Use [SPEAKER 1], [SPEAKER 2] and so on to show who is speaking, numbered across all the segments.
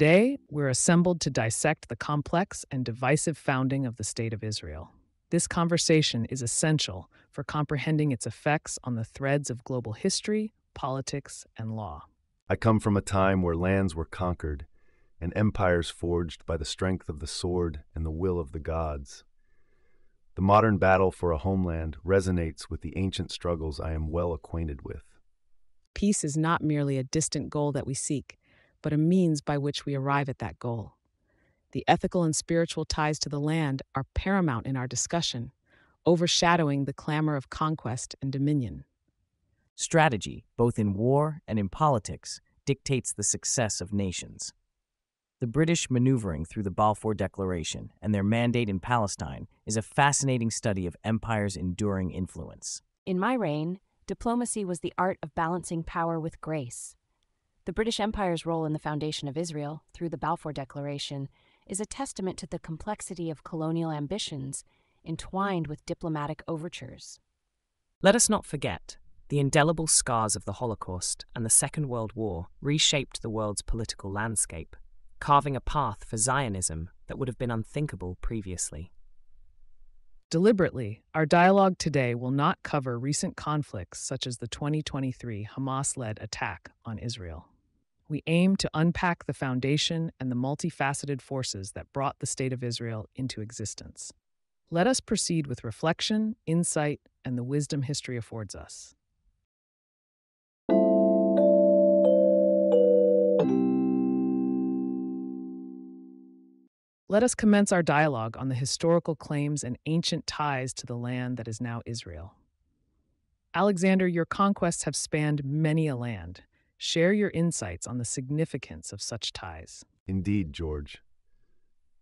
[SPEAKER 1] Today, we're assembled to dissect the complex and divisive founding of the State of Israel. This conversation is essential for comprehending its effects on the threads of global history, politics, and law.
[SPEAKER 2] I come from a time where lands were conquered and empires forged by the strength of the sword and the will of the gods. The modern battle for a homeland resonates with the ancient struggles I am well acquainted with.
[SPEAKER 1] Peace is not merely a distant goal that we seek, but a means by which we arrive at that goal. The ethical and spiritual ties to the land are paramount in our discussion, overshadowing the clamor of conquest and dominion.
[SPEAKER 3] Strategy, both in war and in politics, dictates the success of nations. The British maneuvering through the Balfour Declaration and their mandate in Palestine is a fascinating study of empire's enduring influence.
[SPEAKER 4] In my reign, diplomacy was the art of balancing power with grace. The British Empire's role in the foundation of Israel, through the Balfour Declaration, is a testament to the complexity of colonial ambitions entwined with diplomatic overtures.
[SPEAKER 5] Let us not forget, the indelible scars of the Holocaust and the Second World War reshaped the world's political landscape, carving a path for Zionism that would have been unthinkable previously.
[SPEAKER 1] Deliberately, our dialogue today will not cover recent conflicts such as the 2023 Hamas led attack on Israel. We aim to unpack the foundation and the multifaceted forces that brought the State of Israel into existence. Let us proceed with reflection, insight, and the wisdom history affords us. Let us commence our dialogue on the historical claims and ancient ties to the land that is now Israel. Alexander, your conquests have spanned many a land. Share your insights on the significance of such ties.
[SPEAKER 2] Indeed, George.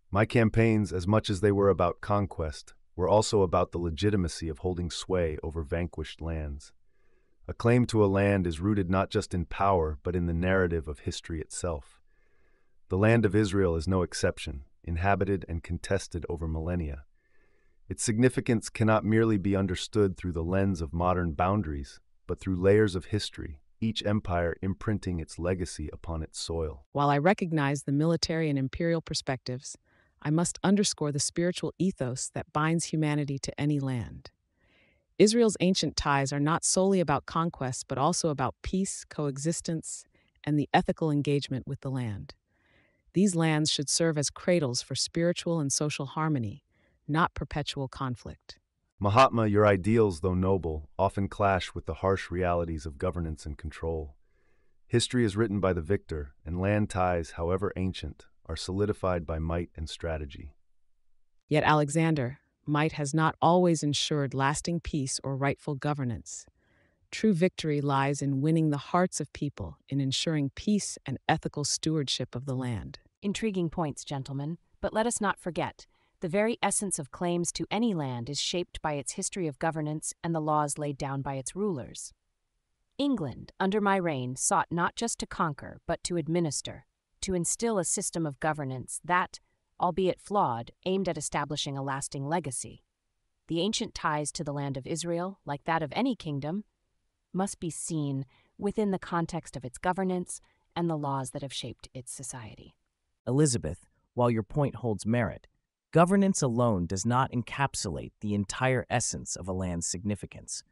[SPEAKER 2] My campaigns, as much as they were about conquest, were also about the legitimacy of holding sway over vanquished lands. A claim to a land is rooted not just in power, but in the narrative of history itself. The land of Israel is no exception inhabited and contested over millennia. Its significance cannot merely be understood through the lens of modern boundaries, but through layers of history, each empire imprinting its legacy upon its soil.
[SPEAKER 1] While I recognize the military and imperial perspectives, I must underscore the spiritual ethos that binds humanity to any land. Israel's ancient ties are not solely about conquest, but also about peace, coexistence, and the ethical engagement with the land. These lands should serve as cradles for spiritual and social harmony, not perpetual conflict.
[SPEAKER 2] Mahatma, your ideals, though noble, often clash with the harsh realities of governance and control. History is written by the victor, and land ties, however ancient, are solidified by might and strategy.
[SPEAKER 1] Yet, Alexander, might has not always ensured lasting peace or rightful governance. True victory lies in winning the hearts of people, in ensuring peace and ethical stewardship of the land.
[SPEAKER 4] Intriguing points, gentlemen, but let us not forget the very essence of claims to any land is shaped by its history of governance and the laws laid down by its rulers. England, under my reign, sought not just to conquer, but to administer, to instill a system of governance that, albeit flawed, aimed at establishing a lasting legacy. The ancient ties to the land of Israel, like that of any kingdom, must be seen within the context of its governance and the laws that have shaped its society.
[SPEAKER 3] Elizabeth, while your point holds merit, governance alone does not encapsulate the entire essence of a land's significance.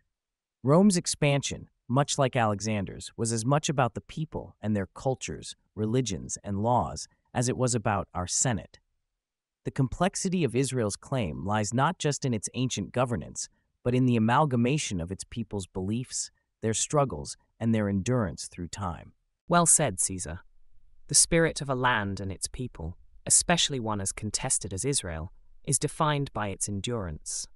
[SPEAKER 3] Rome's expansion, much like Alexander's, was as much about the people and their cultures, religions, and laws as it was about our Senate. The complexity of Israel's claim lies not just in its ancient governance, but in the amalgamation of its people's beliefs, their struggles, and their endurance through time.
[SPEAKER 5] Well said, Caesar. The spirit of a land and its people, especially one as contested as Israel, is defined by its endurance.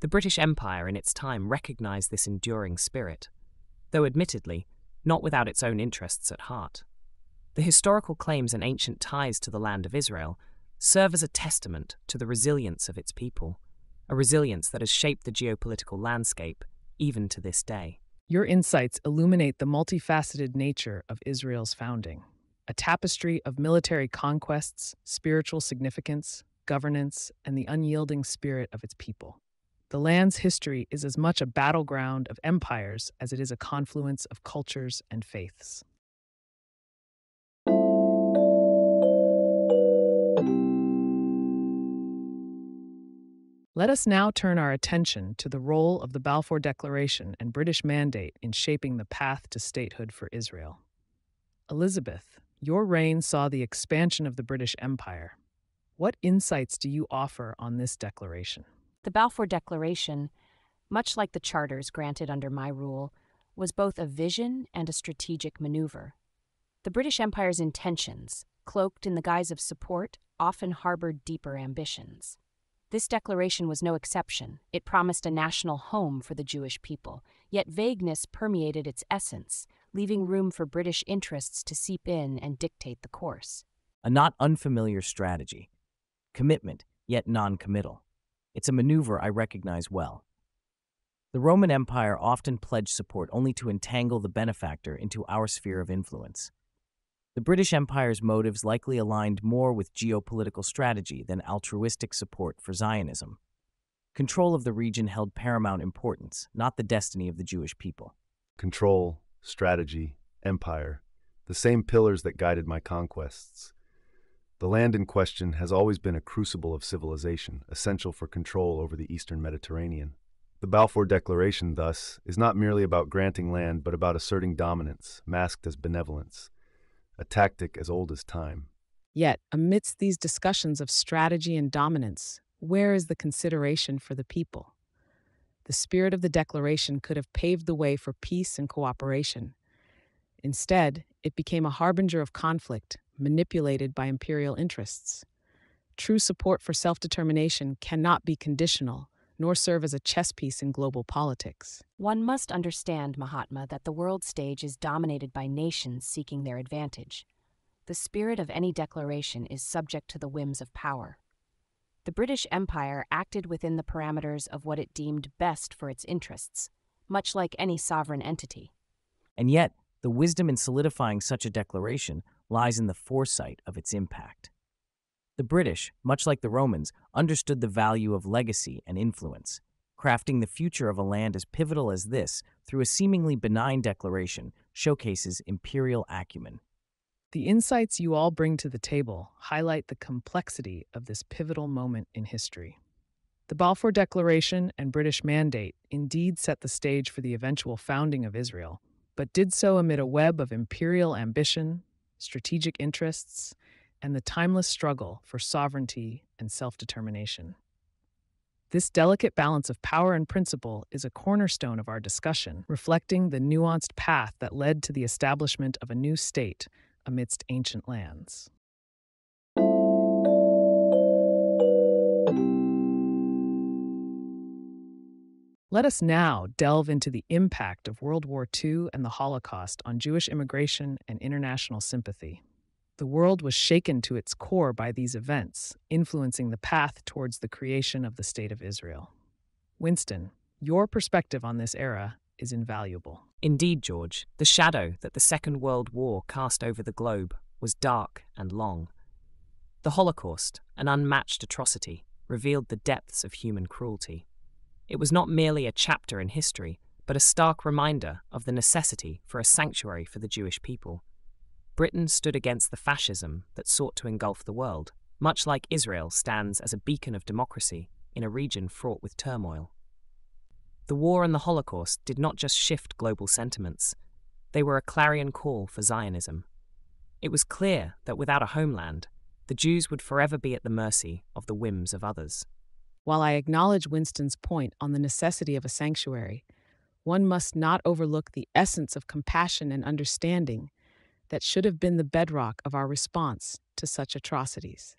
[SPEAKER 5] The British Empire in its time recognized this enduring spirit, though admittedly, not without its own interests at heart. The historical claims and ancient ties to the land of Israel serve as a testament to the resilience of its people, a resilience that has shaped the geopolitical landscape even to this day.
[SPEAKER 1] Your insights illuminate the multifaceted nature of Israel's founding, a tapestry of military conquests, spiritual significance, governance, and the unyielding spirit of its people. The land's history is as much a battleground of empires as it is a confluence of cultures and faiths. Let us now turn our attention to the role of the Balfour Declaration and British Mandate in shaping the path to statehood for Israel. Elizabeth, your reign saw the expansion of the British Empire. What insights do you offer on this declaration?
[SPEAKER 4] The Balfour Declaration, much like the charters granted under my rule, was both a vision and a strategic maneuver. The British Empire's intentions, cloaked in the guise of support, often harbored deeper ambitions. This declaration was no exception. It promised a national home for the Jewish people, yet vagueness permeated its essence, leaving room for British interests to seep in and dictate the course.
[SPEAKER 3] A not unfamiliar strategy. Commitment, yet non committal. It's a maneuver I recognize well. The Roman Empire often pledged support only to entangle the benefactor into our sphere of influence. The British Empire's motives likely aligned more with geopolitical strategy than altruistic support for Zionism. Control of the region held paramount importance, not the destiny of the Jewish people.
[SPEAKER 2] Control, strategy, empire, the same pillars that guided my conquests. The land in question has always been a crucible of civilization, essential for control over the eastern Mediterranean. The Balfour Declaration, thus, is not merely about granting land, but about asserting dominance, masked as benevolence a tactic as old as time.
[SPEAKER 1] Yet, amidst these discussions of strategy and dominance, where is the consideration for the people? The spirit of the Declaration could have paved the way for peace and cooperation. Instead, it became a harbinger of conflict, manipulated by imperial interests. True support for self determination cannot be conditional, nor serve as a chess piece in global politics.
[SPEAKER 4] One must understand, Mahatma, that the world stage is dominated by nations seeking their advantage. The spirit of any declaration is subject to the whims of power. The British Empire acted within the parameters of what it deemed best for its interests, much like any sovereign entity.
[SPEAKER 3] And yet, the wisdom in solidifying such a declaration lies in the foresight of its impact. The British, much like the Romans, understood the value of legacy and influence. Crafting the future of a land as pivotal as this through a seemingly benign declaration showcases imperial acumen.
[SPEAKER 1] The insights you all bring to the table highlight the complexity of this pivotal moment in history. The Balfour Declaration and British Mandate indeed set the stage for the eventual founding of Israel, but did so amid a web of imperial ambition, strategic interests, and the timeless struggle for sovereignty and self determination. This delicate balance of power and principle is a cornerstone of our discussion, reflecting the nuanced path that led to the establishment of a new state amidst ancient lands. Let us now delve into the impact of World War II and the Holocaust on Jewish immigration and international sympathy. The world was shaken to its core by these events, influencing the path towards the creation of the State of Israel. Winston, your perspective on this era is invaluable.
[SPEAKER 5] Indeed, George, the shadow that the Second World War cast over the globe was dark and long. The Holocaust, an unmatched atrocity, revealed the depths of human cruelty. It was not merely a chapter in history, but a stark reminder of the necessity for a sanctuary for the Jewish people Britain stood against the fascism that sought to engulf the world, much like Israel stands as a beacon of democracy in a region fraught with turmoil. The war and the Holocaust did not just shift global sentiments, they were a clarion call for Zionism. It was clear that without a homeland, the Jews would forever be at the mercy of the whims of others.
[SPEAKER 1] While I acknowledge Winston's point on the necessity of a sanctuary, one must not overlook the essence of compassion and understanding that should have been the bedrock of our response to such atrocities.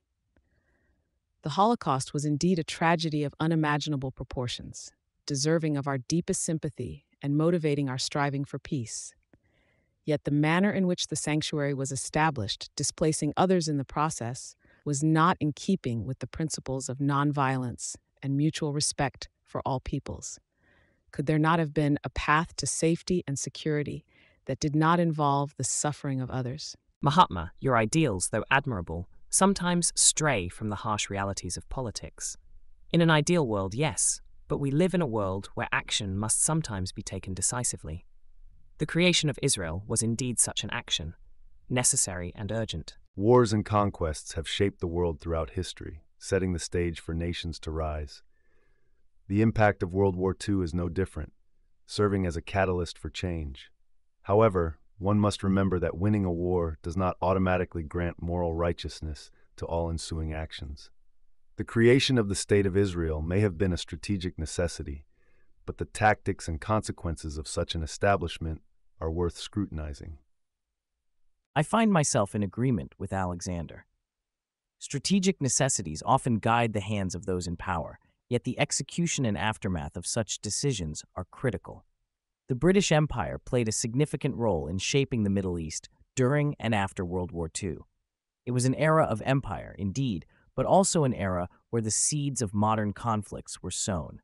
[SPEAKER 1] The Holocaust was indeed a tragedy of unimaginable proportions, deserving of our deepest sympathy and motivating our striving for peace. Yet the manner in which the sanctuary was established, displacing others in the process, was not in keeping with the principles of nonviolence and mutual respect for all peoples. Could there not have been a path to safety and security that did not involve the suffering of others.
[SPEAKER 5] Mahatma, your ideals, though admirable, sometimes stray from the harsh realities of politics. In an ideal world, yes, but we live in a world where action must sometimes be taken decisively. The creation of Israel was indeed such an action, necessary and urgent.
[SPEAKER 2] Wars and conquests have shaped the world throughout history, setting the stage for nations to rise. The impact of World War II is no different, serving as a catalyst for change. However, one must remember that winning a war does not automatically grant moral righteousness to all ensuing actions. The creation of the State of Israel may have been a strategic necessity, but the tactics and consequences of such an establishment are worth scrutinizing.
[SPEAKER 3] I find myself in agreement with Alexander. Strategic necessities often guide the hands of those in power, yet the execution and aftermath of such decisions are critical. The British Empire played a significant role in shaping the Middle East during and after World War II. It was an era of empire, indeed, but also an era where the seeds of modern conflicts were sown.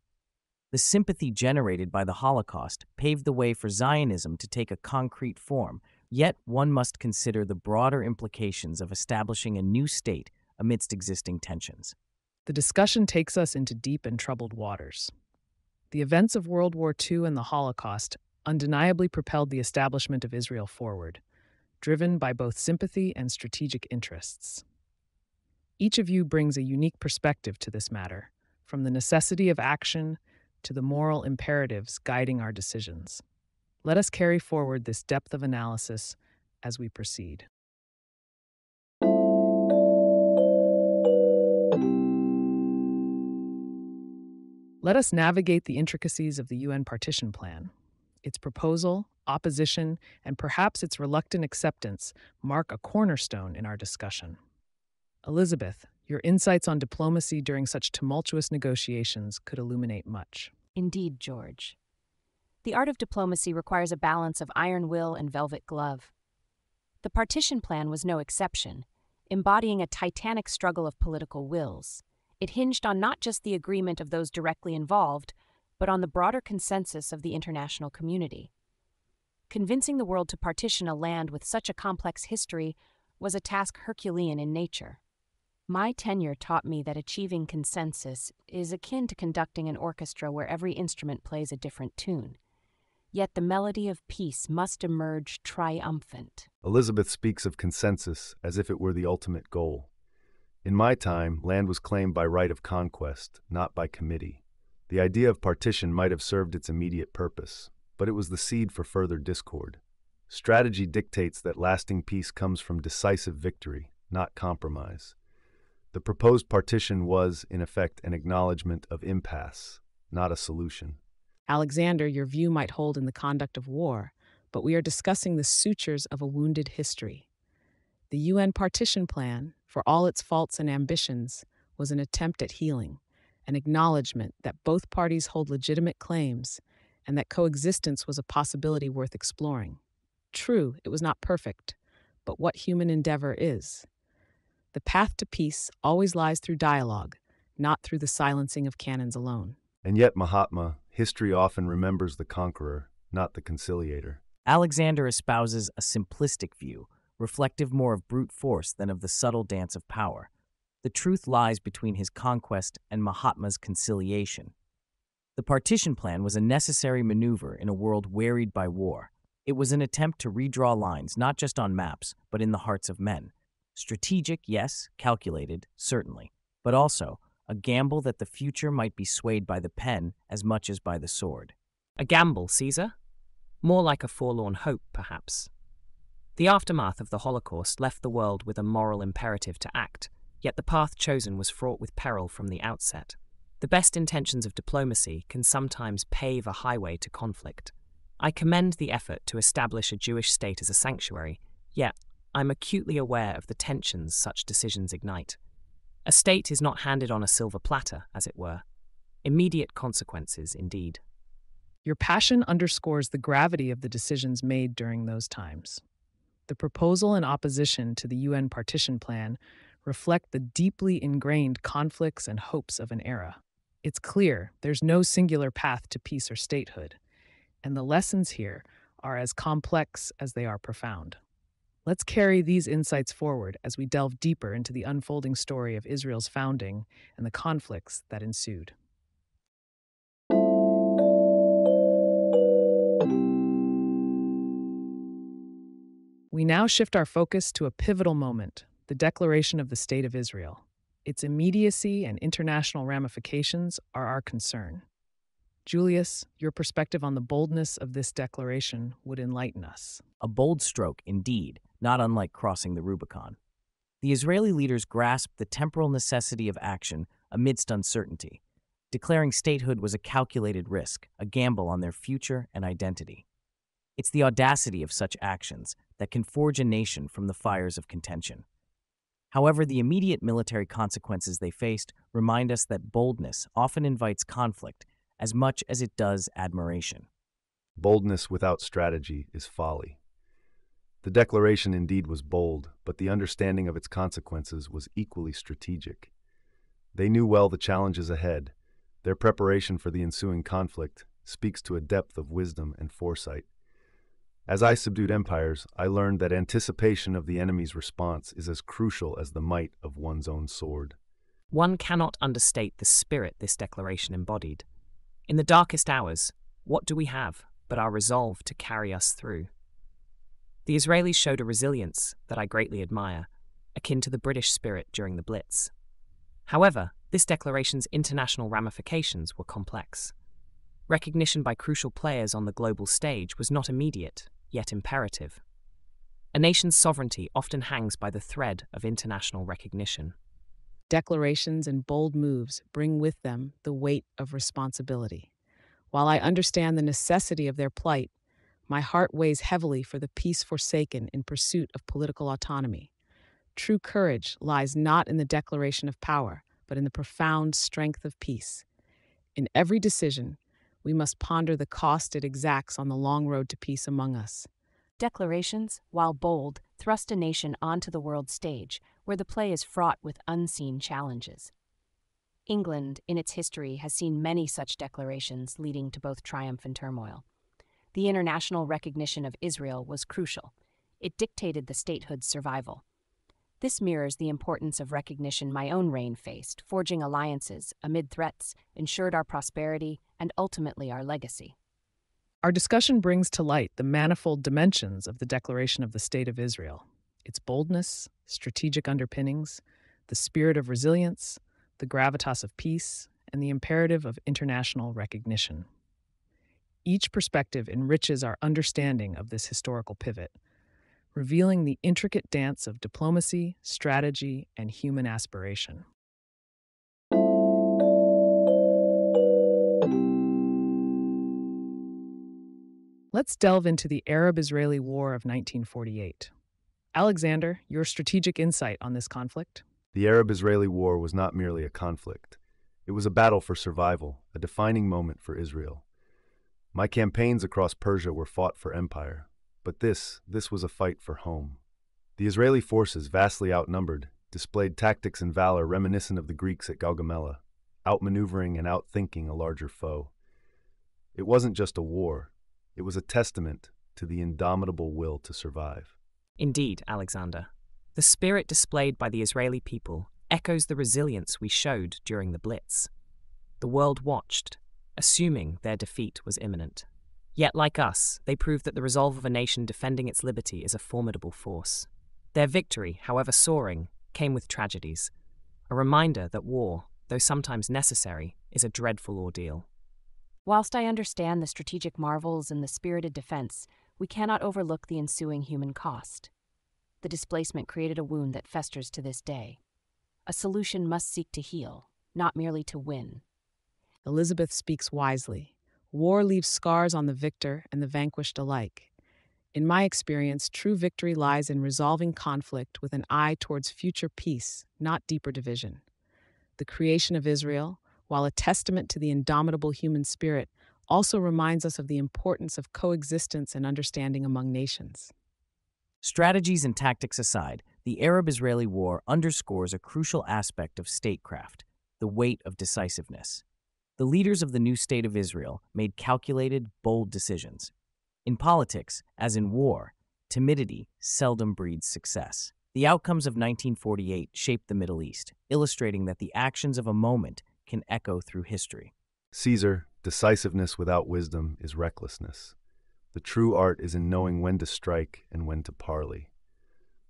[SPEAKER 3] The sympathy generated by the Holocaust paved the way for Zionism to take a concrete form, yet one must consider the broader implications of establishing a new state amidst existing tensions.
[SPEAKER 6] The discussion takes us into deep and troubled waters. The events of World War II and the Holocaust undeniably propelled the establishment of Israel forward, driven by both sympathy and strategic interests. Each of you brings a unique perspective to this matter, from the necessity of action to the moral imperatives guiding our decisions. Let us carry forward this depth of analysis as we proceed. Let us navigate the intricacies of the UN partition plan. Its proposal, opposition, and perhaps its reluctant acceptance mark a cornerstone in our discussion. Elizabeth, your insights on diplomacy during such tumultuous negotiations could illuminate much.
[SPEAKER 4] Indeed, George. The art of diplomacy requires a balance of iron will and velvet glove. The partition plan was no exception, embodying a titanic struggle of political wills. It hinged on not just the agreement of those directly involved, but on the broader consensus of the international community. Convincing the world to partition a land with such a complex history was a task Herculean in nature. My tenure taught me that achieving consensus is akin to conducting an orchestra where every instrument plays a different tune. Yet the melody of peace must emerge triumphant.
[SPEAKER 2] Elizabeth speaks of consensus as if it were the ultimate goal. In my time, land was claimed by right of conquest, not by committee. The idea of partition might have served its immediate purpose, but it was the seed for further discord. Strategy dictates that lasting peace comes from decisive victory, not compromise. The proposed partition was, in effect, an acknowledgement of impasse, not a solution.
[SPEAKER 6] Alexander, your view might hold in the conduct of war, but we are discussing the sutures of a wounded history. The UN partition plan, for all its faults and ambitions, was an attempt at healing, an acknowledgement that both parties hold legitimate claims and that coexistence was a possibility worth exploring. True, it was not perfect, but what human endeavor is. The path to peace always lies through dialogue, not through the silencing of cannons alone.
[SPEAKER 2] And yet, Mahatma, history often remembers the conqueror, not the conciliator.
[SPEAKER 3] Alexander espouses a simplistic view, reflective more of brute force than of the subtle dance of power. The truth lies between his conquest and Mahatma's conciliation. The partition plan was a necessary maneuver in a world wearied by war. It was an attempt to redraw lines not just on maps, but in the hearts of men. Strategic, yes, calculated, certainly, but also a gamble that the future might be swayed by the pen as much as by the sword.
[SPEAKER 5] A gamble, Caesar? More like a forlorn hope, perhaps. The aftermath of the Holocaust left the world with a moral imperative to act, yet the path chosen was fraught with peril from the outset. The best intentions of diplomacy can sometimes pave a highway to conflict. I commend the effort to establish a Jewish state as a sanctuary, yet I'm acutely aware of the tensions such decisions ignite. A state is not handed on a silver platter, as it were. Immediate consequences, indeed.
[SPEAKER 6] Your passion underscores the gravity of the decisions made during those times. The proposal and opposition to the UN partition plan reflect the deeply ingrained conflicts and hopes of an era. It's clear there's no singular path to peace or statehood, and the lessons here are as complex as they are profound. Let's carry these insights forward as we delve deeper into the unfolding story of Israel's founding and the conflicts that ensued. We now shift our focus to a pivotal moment the declaration of the State of Israel. Its immediacy and international ramifications are our concern.
[SPEAKER 1] Julius, your perspective on the boldness of this declaration would enlighten us.
[SPEAKER 3] A bold stroke, indeed, not unlike crossing the Rubicon. The Israeli leaders grasped the temporal necessity of action amidst uncertainty, declaring statehood was a calculated risk, a gamble on their future and identity. It's the audacity of such actions that can forge a nation from the fires of contention. However, the immediate military consequences they faced remind us that boldness often invites conflict as much as it does admiration.
[SPEAKER 2] Boldness without strategy is folly. The declaration indeed was bold, but the understanding of its consequences was equally strategic. They knew well the challenges ahead. Their preparation for the ensuing conflict speaks to a depth of wisdom and foresight. As I subdued empires, I learned that anticipation of the enemy's response is as crucial as the might of one's own sword.
[SPEAKER 5] One cannot understate the spirit this declaration embodied. In the darkest hours, what do we have but our resolve to carry us through? The Israelis showed a resilience that I greatly admire, akin to the British spirit during the Blitz. However, this declaration's international ramifications were complex. Recognition by crucial players on the global stage was not immediate, yet imperative. A nation's sovereignty often hangs by the thread of international recognition.
[SPEAKER 1] Declarations and bold moves bring with them the weight of responsibility. While I understand the necessity of their plight, my heart weighs heavily for the peace forsaken in pursuit of political autonomy. True courage lies not in the declaration of power, but in the profound strength of peace. In every decision, we must ponder the cost it exacts on the long road to peace among us.
[SPEAKER 4] Declarations, while bold, thrust a nation onto the world stage, where the play is fraught with unseen challenges. England, in its history, has seen many such declarations leading to both triumph and turmoil the international recognition of Israel was crucial. It dictated the statehood's survival. This mirrors the importance of recognition my own reign faced, forging alliances amid threats ensured our prosperity and ultimately our legacy.
[SPEAKER 1] Our discussion brings to light the manifold dimensions of the Declaration of the State of Israel its boldness, strategic underpinnings, the spirit of resilience, the gravitas of peace, and the imperative of international recognition. Each perspective enriches our understanding of this historical pivot, revealing the intricate dance of diplomacy, strategy, and human aspiration. Let's delve into the Arab Israeli War of 1948. Alexander, your strategic insight on this conflict?
[SPEAKER 2] The Arab Israeli War was not merely a conflict, it was a battle for survival, a defining moment for Israel. My campaigns across Persia were fought for empire, but this, this was a fight for home. The Israeli forces, vastly outnumbered, displayed tactics and valor reminiscent of the Greeks at Gaugamela, outmaneuvering and outthinking a larger foe. It wasn't just a war, it was a testament to the indomitable will to survive.
[SPEAKER 5] Indeed, Alexander. The spirit displayed by the Israeli people echoes the resilience we showed during the Blitz. The world watched, assuming their defeat was imminent. Yet, like us, they proved that the resolve of a nation defending its liberty is a formidable force. Their victory, however soaring, came with tragedies, a reminder that war, though sometimes necessary, is a dreadful ordeal.
[SPEAKER 4] Whilst I understand the strategic marvels and the spirited defense, we cannot overlook the ensuing human cost. The displacement created a wound that festers to this day. A solution must seek to heal, not merely to win.
[SPEAKER 1] Elizabeth speaks wisely. War leaves scars on the victor and the vanquished alike. In my experience, true victory lies in resolving conflict with an eye towards future peace, not deeper division. The creation of Israel, while a testament to the indomitable human spirit, also reminds us of the importance of coexistence and understanding among nations.
[SPEAKER 3] Strategies and tactics aside, the Arab Israeli war underscores a crucial aspect of statecraft the weight of decisiveness. The leaders of the new state of Israel made calculated, bold decisions. In politics, as in war, timidity seldom breeds success. The outcomes of 1948 shaped the Middle East, illustrating that the actions of a moment can echo through history.
[SPEAKER 2] Caesar, decisiveness without wisdom is recklessness. The true art is in knowing when to strike and when to parley.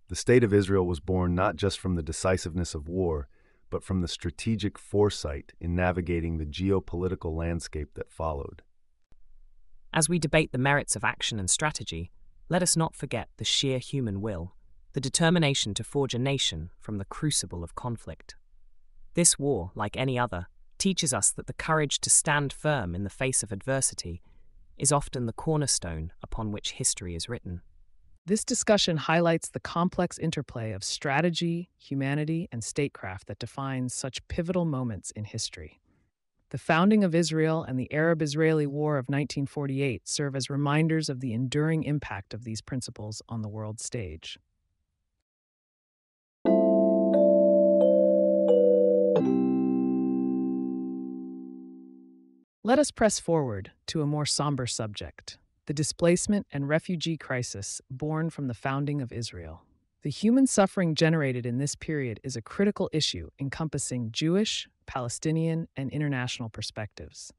[SPEAKER 2] The state of Israel was born not just from the decisiveness of war, but from the strategic foresight in navigating the geopolitical landscape that followed.
[SPEAKER 5] As we debate the merits of action and strategy, let us not forget the sheer human will, the determination to forge a nation from the crucible of conflict. This war, like any other, teaches us that the courage to stand firm in the face of adversity is often the cornerstone upon which history is written.
[SPEAKER 1] This discussion highlights the complex interplay of strategy, humanity, and statecraft that defines such pivotal moments in history. The founding of Israel and the Arab Israeli War of 1948 serve as reminders of the enduring impact of these principles on the world stage. Let us press forward to a more somber subject the displacement and refugee crisis born from the founding of Israel. The human suffering generated in this period is a critical issue encompassing Jewish, Palestinian, and international perspectives.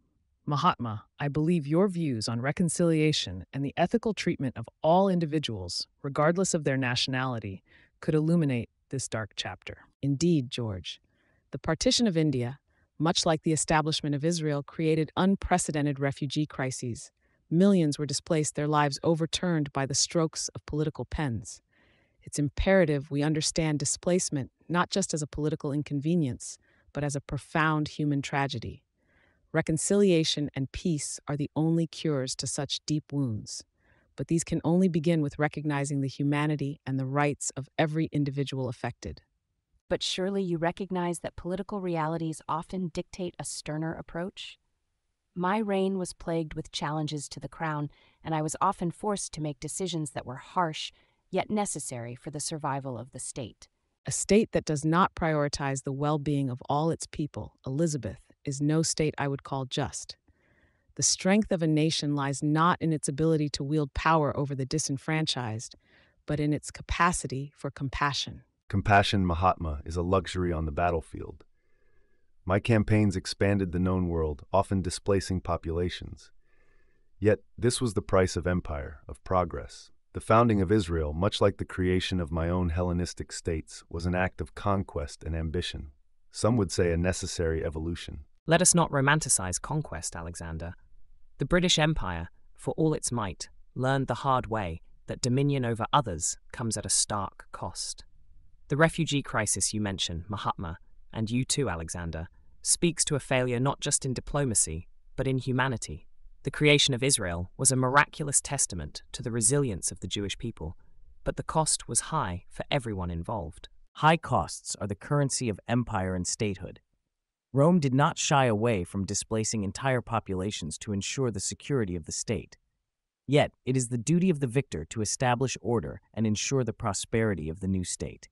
[SPEAKER 1] Mahatma, I believe your views on reconciliation and the ethical treatment of all individuals, regardless of their nationality, could illuminate this dark chapter. Indeed, George, the partition of India, much like the establishment of Israel, created unprecedented refugee crises Millions were displaced, their lives overturned by the strokes of political pens. It's imperative we understand displacement not just as a political inconvenience, but as a profound human tragedy. Reconciliation and peace are the only cures to such deep wounds, but these can only begin with recognizing the humanity and the rights of every individual affected.
[SPEAKER 4] But surely you recognize that political realities often dictate a sterner approach? My reign was plagued with challenges to the crown, and I was often forced to make decisions that were harsh, yet necessary for the survival of the state.
[SPEAKER 1] A state that does not prioritize the well being of all its people, Elizabeth, is no state I would call just. The strength of a nation lies not in its ability to wield power over the disenfranchised, but in its capacity for compassion.
[SPEAKER 2] Compassion, Mahatma, is a luxury on the battlefield. My campaigns expanded the known world, often displacing populations. Yet, this was the price of empire, of progress. The founding of Israel, much like the creation of my own Hellenistic states, was an act of conquest and ambition. Some would say a necessary evolution.
[SPEAKER 5] Let us not romanticize conquest, Alexander. The British Empire, for all its might, learned the hard way that dominion over others comes at a stark cost. The refugee crisis you mention, Mahatma, and you too, Alexander, speaks to a failure not just in diplomacy, but in humanity. The creation of Israel was a miraculous testament to the resilience of the Jewish people, but the cost was high for everyone involved.
[SPEAKER 3] High costs are the currency of empire and statehood. Rome did not shy away from displacing entire populations to ensure the security of the state. Yet, it is the duty of the victor to establish order and ensure the prosperity of the new state.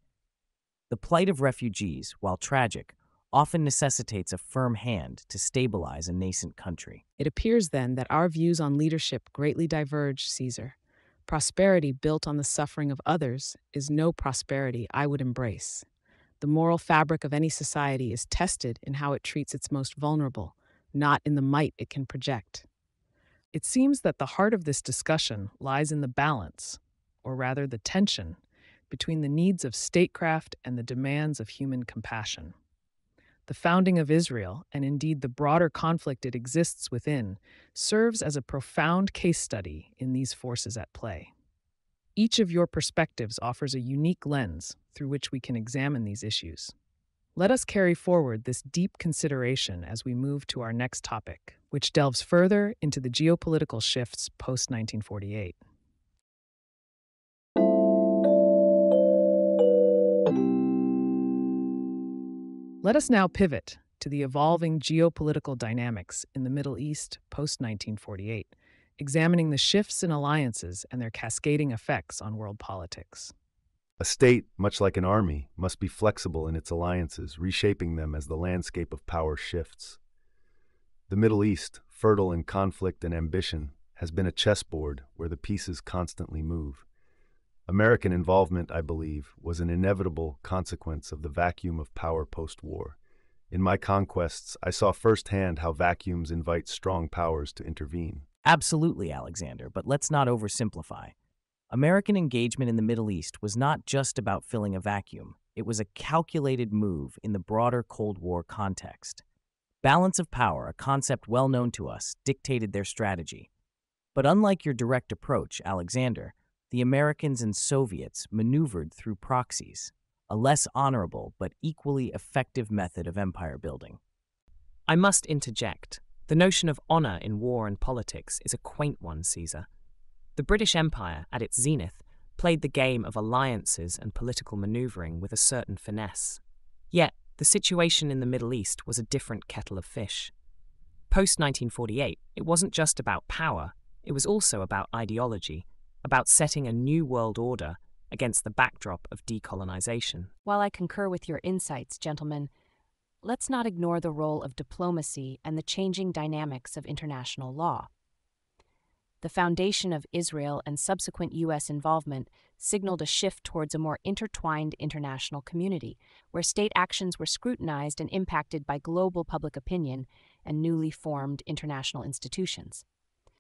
[SPEAKER 3] The plight of refugees, while tragic, often necessitates a firm hand to stabilize a nascent country.
[SPEAKER 1] It appears then that our views on leadership greatly diverge, Caesar. Prosperity built on the suffering of others is no prosperity I would embrace. The moral fabric of any society is tested in how it treats its most vulnerable, not in the might it can project. It seems that the heart of this discussion lies in the balance, or rather the tension, between the needs of statecraft and the demands of human compassion. The founding of Israel, and indeed the broader conflict it exists within, serves as a profound case study in these forces at play. Each of your perspectives offers a unique lens through which we can examine these issues. Let us carry forward this deep consideration as we move to our next topic, which delves further into the geopolitical shifts post 1948. Let us now pivot to the evolving geopolitical dynamics in the Middle East post 1948, examining the shifts in alliances and their cascading effects on world politics.
[SPEAKER 2] A state, much like an army, must be flexible in its alliances, reshaping them as the landscape of power shifts. The Middle East, fertile in conflict and ambition, has been a chessboard where the pieces constantly move. American involvement, I believe, was an inevitable consequence of the vacuum of power post war. In my conquests, I saw firsthand how vacuums invite strong powers to intervene.
[SPEAKER 3] Absolutely, Alexander, but let's not oversimplify. American engagement in the Middle East was not just about filling a vacuum, it was a calculated move in the broader Cold War context. Balance of power, a concept well known to us, dictated their strategy. But unlike your direct approach, Alexander, the Americans and Soviets maneuvered through proxies, a less honorable but equally effective method of empire building.
[SPEAKER 5] I must interject. The notion of honour in war and politics is a quaint one, Caesar. The British Empire, at its zenith, played the game of alliances and political manoeuvring with a certain finesse. Yet, the situation in the Middle East was a different kettle of fish. Post 1948, it wasn't just about power, it was also about ideology, about setting a new world order against the backdrop of decolonization.
[SPEAKER 4] While I concur with your insights, gentlemen, let's not ignore the role of diplomacy and the changing dynamics of international law. The foundation of Israel and subsequent U.S. involvement signaled a shift towards a more intertwined international community, where state actions were scrutinized and impacted by global public opinion and newly formed international institutions.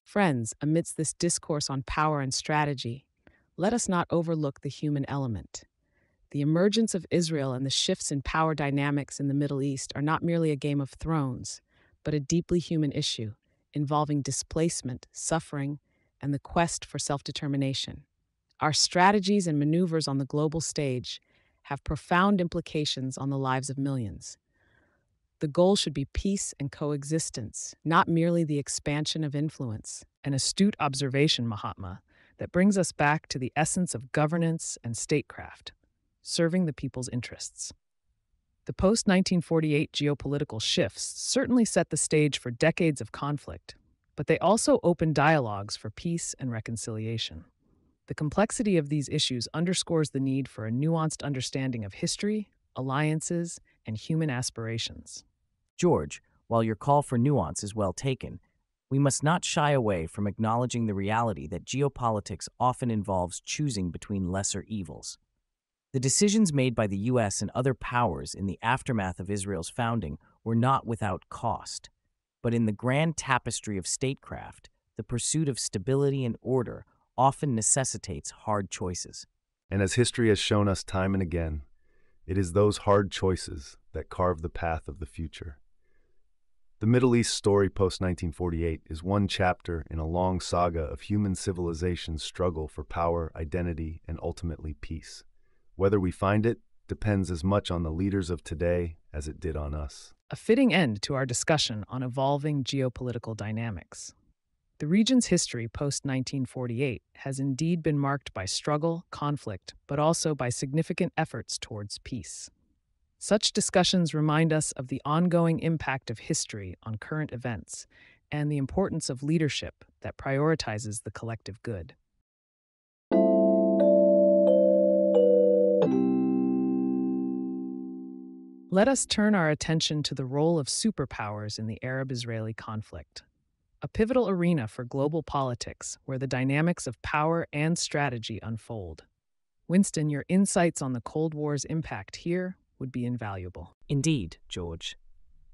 [SPEAKER 1] Friends, amidst this discourse on power and strategy, let us not overlook the human element. The emergence of Israel and the shifts in power dynamics in the Middle East are not merely a game of thrones, but a deeply human issue involving displacement, suffering, and the quest for self determination. Our strategies and maneuvers on the global stage have profound implications on the lives of millions. The goal should be peace and coexistence, not merely the expansion of influence.
[SPEAKER 6] An astute observation, Mahatma, that brings us back to the essence of governance and statecraft, serving the people's interests. The post 1948 geopolitical shifts certainly set the stage for decades of conflict, but they also opened dialogues for peace and reconciliation. The complexity of these issues underscores the need for a nuanced understanding of history, alliances, and human aspirations.
[SPEAKER 3] George, while your call for nuance is well taken, we must not shy away from acknowledging the reality that geopolitics often involves choosing between lesser evils. The decisions made by the U.S. and other powers in the aftermath of Israel's founding were not without cost. But in the grand tapestry of statecraft, the pursuit of stability and order often necessitates hard choices.
[SPEAKER 2] And as history has shown us time and again, it is those hard choices that carve the path of the future. The Middle East story post 1948 is one chapter in a long saga of human civilization's struggle for power, identity, and ultimately peace. Whether we find it depends as much on the leaders of today as it did on us.
[SPEAKER 6] A fitting end to our discussion on evolving geopolitical dynamics. The region's history post 1948 has indeed been marked by struggle, conflict, but also by significant efforts towards peace. Such discussions remind us of the ongoing impact of history on current events and the importance of leadership that prioritizes the collective good. Let us turn our attention to the role of superpowers in the Arab Israeli conflict, a pivotal arena for global politics where the dynamics of power and strategy unfold. Winston, your insights on the Cold War's impact here would be invaluable.
[SPEAKER 5] Indeed, George.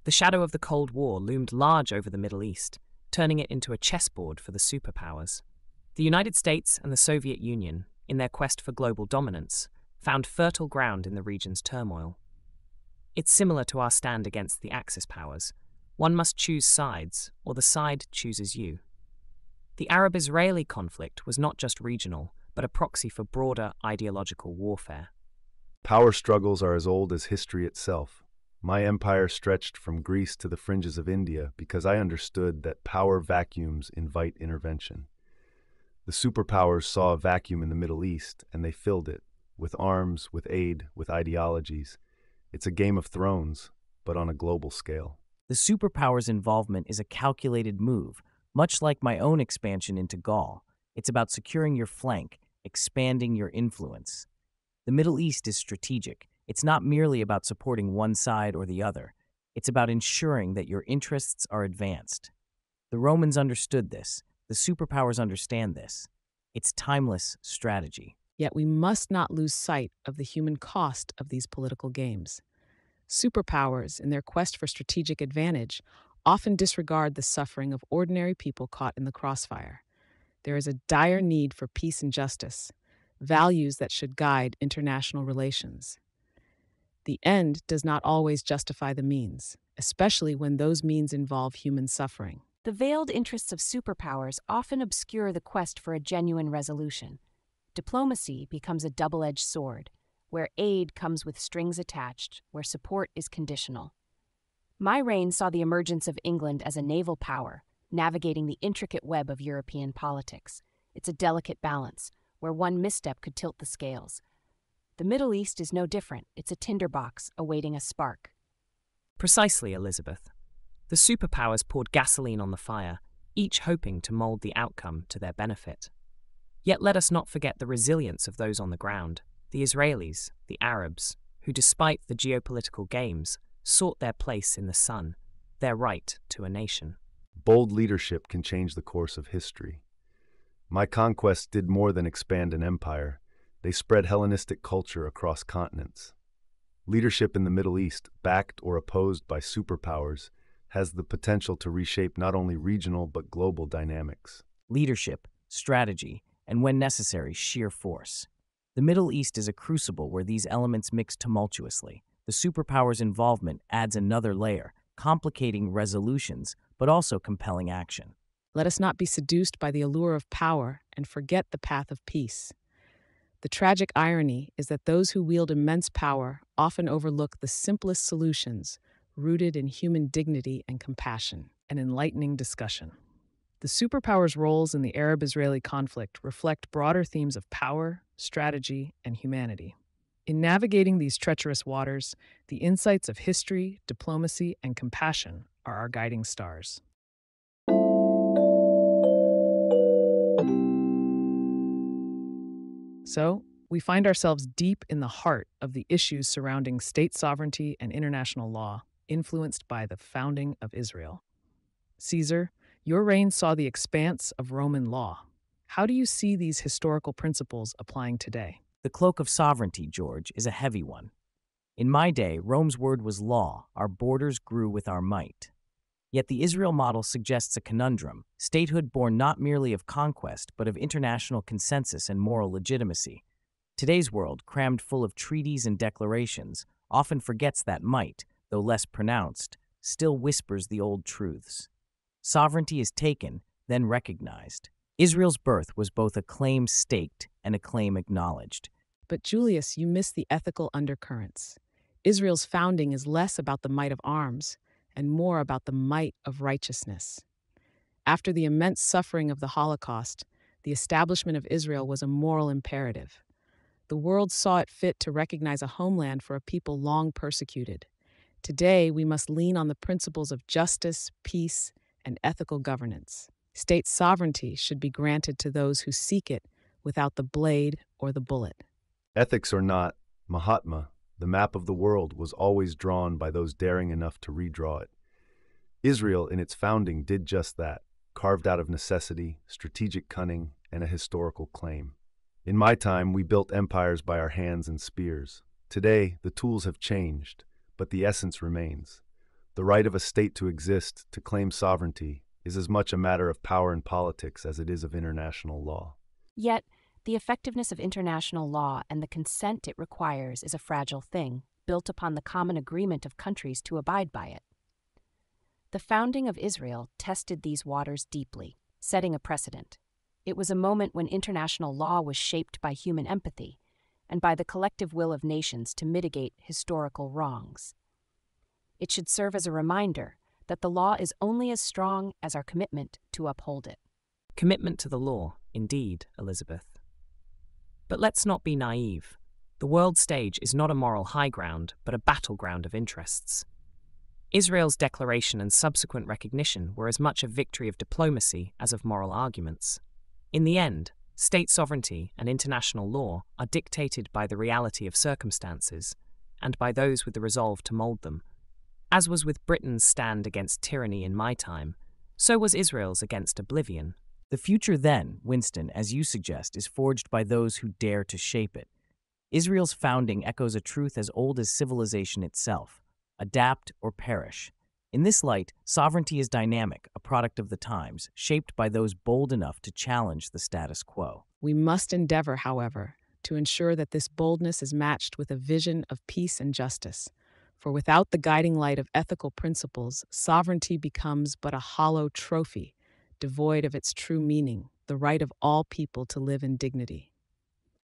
[SPEAKER 5] The shadow of the Cold War loomed large over the Middle East, turning it into a chessboard for the superpowers. The United States and the Soviet Union, in their quest for global dominance, found fertile ground in the region's turmoil. It's similar to our stand against the Axis powers. One must choose sides, or the side chooses you. The Arab Israeli conflict was not just regional, but a proxy for broader ideological warfare.
[SPEAKER 2] Power struggles are as old as history itself. My empire stretched from Greece to the fringes of India because I understood that power vacuums invite intervention. The superpowers saw a vacuum in the Middle East, and they filled it with arms, with aid, with ideologies. It's a game of thrones, but on a global scale.
[SPEAKER 3] The superpower's involvement is a calculated move, much like my own expansion into Gaul. It's about securing your flank, expanding your influence. The Middle East is strategic. It's not merely about supporting one side or the other. It's about ensuring that your interests are advanced. The Romans understood this. The superpowers understand this. It's timeless strategy.
[SPEAKER 1] Yet we must not lose sight of the human cost of these political games. Superpowers, in their quest for strategic advantage, often disregard the suffering of ordinary people caught in the crossfire. There is a dire hmm. need for peace and justice, values that should guide international relations. The end does not always justify the means, especially when those means involve human suffering.
[SPEAKER 4] The veiled interests of superpowers often obscure the quest for a genuine resolution. Diplomacy becomes a double edged sword, where aid comes with strings attached, where support is conditional. My reign saw the emergence of England as a naval power, navigating the intricate web of European politics. It's a delicate balance, where one misstep could tilt the scales. The Middle East is no different, it's a tinderbox awaiting a spark.
[SPEAKER 5] Precisely, Elizabeth. The superpowers poured gasoline on the fire, each hoping to mold the outcome to their benefit. Yet let us not forget the resilience of those on the ground the Israelis, the Arabs, who, despite the geopolitical games, sought their place in the sun, their right to a nation.
[SPEAKER 2] Bold leadership can change the course of history. My conquests did more than expand an empire, they spread Hellenistic culture across continents. Leadership in the Middle East, backed or opposed by superpowers, has the potential to reshape not only regional but global dynamics.
[SPEAKER 3] Leadership, strategy, and when necessary, sheer force. The Middle East is a crucible where these elements mix tumultuously. The superpower's involvement adds another layer, complicating resolutions, but also compelling action.
[SPEAKER 1] Let us not be seduced by the allure of power and forget the path of peace. The tragic irony is that those who wield immense power often overlook the simplest solutions rooted in human dignity and compassion.
[SPEAKER 6] An enlightening discussion. The superpowers' roles in the Arab Israeli conflict reflect broader themes of power, strategy, and humanity. In navigating these treacherous waters, the insights of history, diplomacy, and compassion are our guiding stars. So, we find ourselves deep in the heart of the issues surrounding state sovereignty and international law, influenced by the founding of Israel. Caesar, your reign saw the expanse of Roman law. How do you see these historical principles applying today?
[SPEAKER 3] The cloak of sovereignty, George, is a heavy one. In my day, Rome's word was law, our borders grew with our might. Yet the Israel model suggests a conundrum statehood born not merely of conquest, but of international consensus and moral legitimacy. Today's world, crammed full of treaties and declarations, often forgets that might, though less pronounced, still whispers the old truths. Sovereignty is taken, then recognized. Israel's birth was both a claim staked and a claim acknowledged.
[SPEAKER 1] But Julius, you miss the ethical undercurrents. Israel's founding is less about the might of arms and more about the might of righteousness. After the immense suffering of the Holocaust, the establishment of Israel was a moral imperative. The world saw it fit to recognize a homeland for a people long persecuted. Today, we must lean on the principles of justice, peace, and ethical governance. State sovereignty should be granted to those who seek it without the blade or the bullet.
[SPEAKER 2] Ethics or not, Mahatma, the map of the world was always drawn by those daring enough to redraw it. Israel, in its founding, did just that, carved out of necessity, strategic cunning, and a historical claim. In my time, we built empires by our hands and spears. Today, the tools have changed, but the essence remains. The right of a state to exist, to claim sovereignty, is as much a matter of power and politics as it is of international law.
[SPEAKER 4] Yet, the effectiveness of international law and the consent it requires is a fragile thing, built upon the common agreement of countries to abide by it. The founding of Israel tested these waters deeply, setting a precedent. It was a moment when international law was shaped by human empathy and by the collective will of nations to mitigate historical wrongs. It should serve as a reminder that the law is only as strong as our commitment to uphold it.
[SPEAKER 5] Commitment to the law, indeed, Elizabeth. But let's not be naive. The world stage is not a moral high ground, but a battleground of interests. Israel's declaration and subsequent recognition were as much a victory of diplomacy as of moral arguments. In the end, state sovereignty and international law are dictated by the reality of circumstances and by those with the resolve to mould them. As was with Britain's stand against tyranny in my time, so was Israel's against oblivion.
[SPEAKER 3] The future, then, Winston, as you suggest, is forged by those who dare to shape it. Israel's founding echoes a truth as old as civilization itself adapt or perish. In this light, sovereignty is dynamic, a product of the times, shaped by those bold enough to challenge the status quo.
[SPEAKER 1] We must endeavor, however, to ensure that this boldness is matched with a vision of peace and justice. For without the guiding light of ethical principles, sovereignty becomes but a hollow trophy, devoid of its true meaning, the right of all people to live in dignity.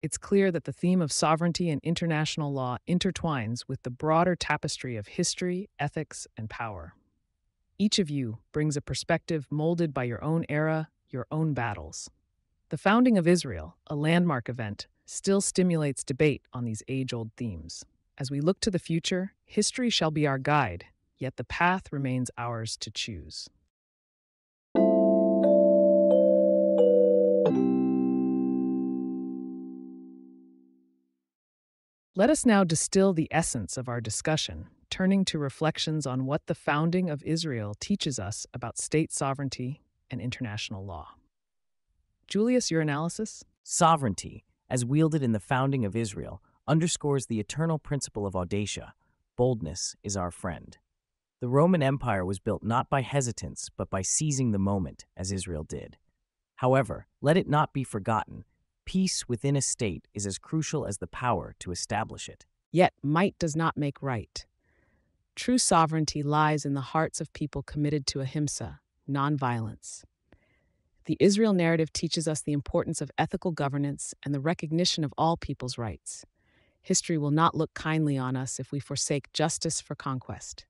[SPEAKER 1] It's clear that the theme of sovereignty and international law intertwines with the broader tapestry of history, ethics, and power. Each of you brings a perspective molded by your own era, your own battles. The founding of Israel, a landmark event, still stimulates debate on these age old themes. As we look to the future, history shall be our guide, yet the path remains ours to choose. Let us now distill the essence of our discussion, turning to reflections on what the founding of Israel teaches us about state sovereignty and international law. Julius, your analysis?
[SPEAKER 3] Sovereignty, as wielded in the founding of Israel, underscores the eternal principle of audacia boldness is our friend. The Roman Empire was built not by hesitance, but by seizing the moment, as Israel did. However, let it not be forgotten peace within a state is as crucial as the power to establish it.
[SPEAKER 1] Yet, might does not make right. True sovereignty lies in the hearts of people committed to ahimsa, nonviolence. The Israel narrative teaches us the importance of ethical governance and the recognition of all people's rights. History will not look kindly on us if we forsake justice for conquest.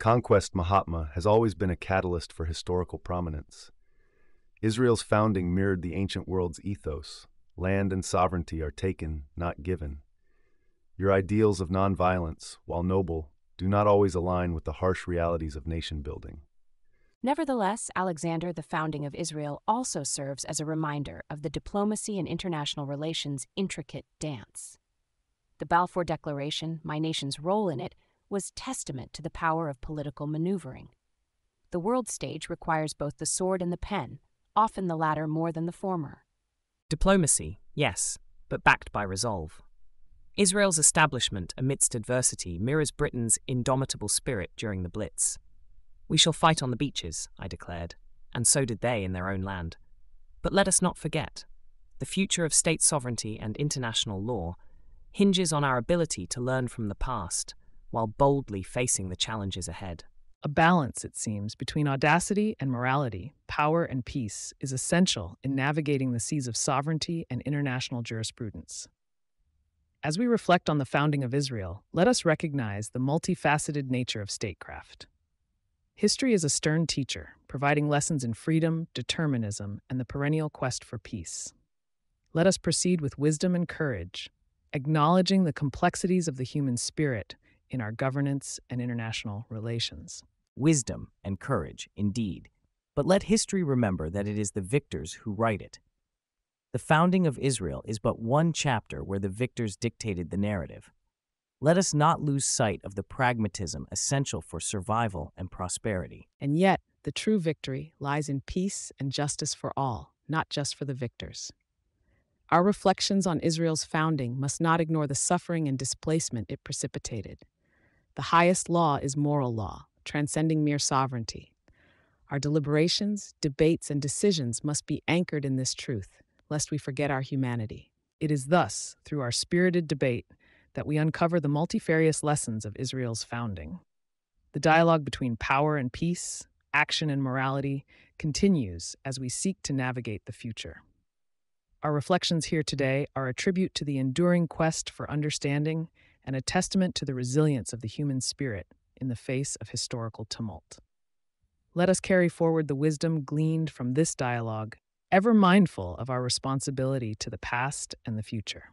[SPEAKER 2] Conquest Mahatma has always been a catalyst for historical prominence. Israel's founding mirrored the ancient world's ethos land and sovereignty are taken, not given. Your ideals of nonviolence, while noble, do not always align with the harsh realities of nation building.
[SPEAKER 4] Nevertheless, Alexander, the founding of Israel, also serves as a reminder of the diplomacy and international relations' intricate dance. The Balfour Declaration, my nation's role in it, was testament to the power of political maneuvering. The world stage requires both the sword and the pen, often the latter more than the former.
[SPEAKER 5] Diplomacy, yes, but backed by resolve. Israel's establishment amidst adversity mirrors Britain's indomitable spirit during the Blitz. We shall fight on the beaches, I declared, and so did they in their own land. But let us not forget the future of state sovereignty and international law hinges on our ability to learn from the past while boldly facing the challenges ahead.
[SPEAKER 6] A balance, it seems, between audacity and morality, power and peace, is essential in navigating the seas of sovereignty and international jurisprudence. As we reflect on the founding of Israel, let us recognize the multifaceted nature of statecraft. History is a stern teacher, providing lessons in freedom, determinism, and the perennial quest for peace. Let us proceed with wisdom and courage, acknowledging the complexities of the human spirit in our governance and international relations.
[SPEAKER 3] Wisdom and courage, indeed. But let history remember that it is the victors who write it, the founding of Israel is but one chapter where the victors dictated the narrative. Let us not lose sight of the pragmatism essential for survival and prosperity.
[SPEAKER 1] And yet, the true victory lies in peace and justice for all, not just for the victors. Our reflections on Israel's founding must not ignore the suffering and displacement it precipitated. The highest law is moral law, transcending mere sovereignty. Our deliberations, debates, and decisions must be anchored in this truth lest we forget our humanity. It is thus, through our spirited debate, that we uncover the multifarious lessons of Israel's founding. The dialogue between power and peace, action and morality, continues as we seek to navigate the future. Our reflections here today are a tribute to the enduring quest for understanding and a testament to the resilience of the human spirit in the face of historical tumult. Let us carry forward the wisdom gleaned from this dialogue ever mindful of our responsibility to the past and the future.